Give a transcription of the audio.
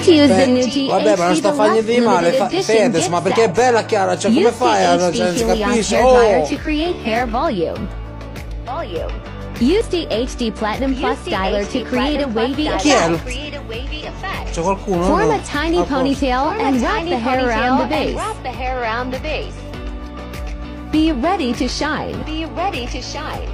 To use the new Vabbè, ma non sta di male, fa- edition Fedez, ma perché è bella Chiara, cioè come fai a non HD cioè, oh! to create hair volume. Use the HD Platinum Plus styler to create a wavy effect. C'è qualcuno? Form a tiny ponytail and wrap the hair around the base. wrap the hair around the base. Be ready to shine. Be ready to shine.